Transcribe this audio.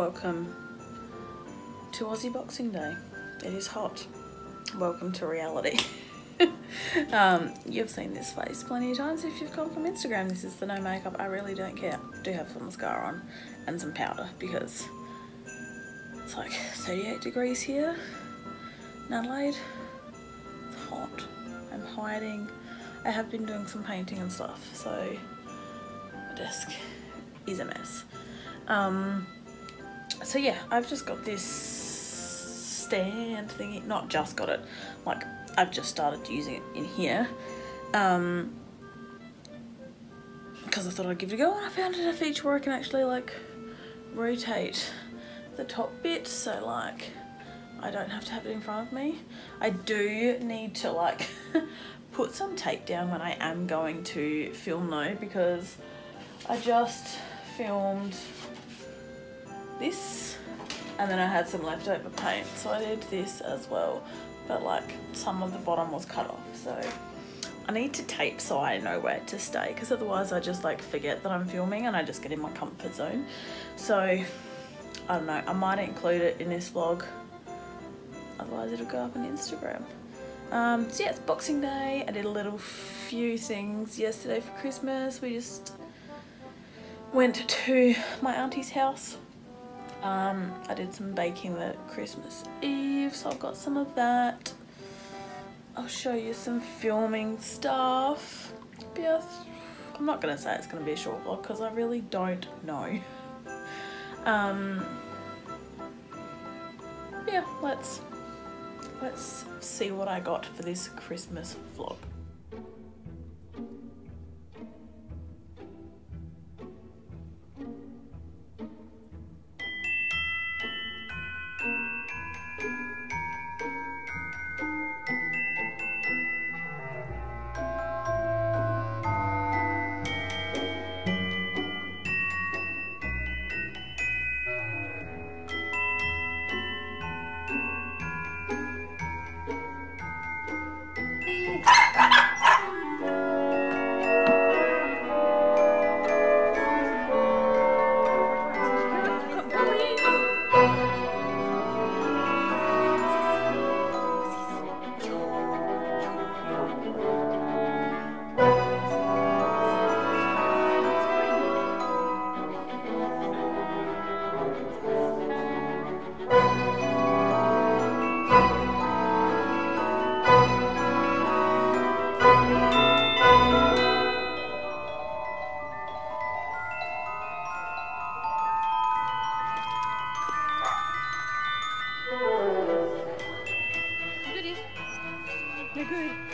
welcome to Aussie Boxing Day. It is hot. Welcome to reality. um, you've seen this face plenty of times if you've come from Instagram. This is the no makeup. I really don't care. I do have some mascara on and some powder because it's like 38 degrees here in Adelaide. It's hot. I'm hiding. I have been doing some painting and stuff, so my desk is a mess. Um, so yeah, I've just got this stand thingy. Not just got it, like I've just started using it in here. Um, because I thought I'd give it a go and I found it a feature where I can actually like rotate the top bit so like I don't have to have it in front of me. I do need to like put some tape down when I am going to film though because I just filmed this and then I had some leftover paint so I did this as well but like some of the bottom was cut off so I need to tape so I know where to stay because otherwise I just like forget that I'm filming and I just get in my comfort zone. So I don't know I might include it in this vlog otherwise it'll go up on Instagram. Um, so yeah it's Boxing Day I did a little few things yesterday for Christmas we just went to my auntie's house um, I did some baking the Christmas Eve, so I've got some of that. I'll show you some filming stuff. Yeah, I'm not gonna say it's gonna be a short vlog because I really don't know. Um, yeah, let's let's see what I got for this Christmas vlog. 对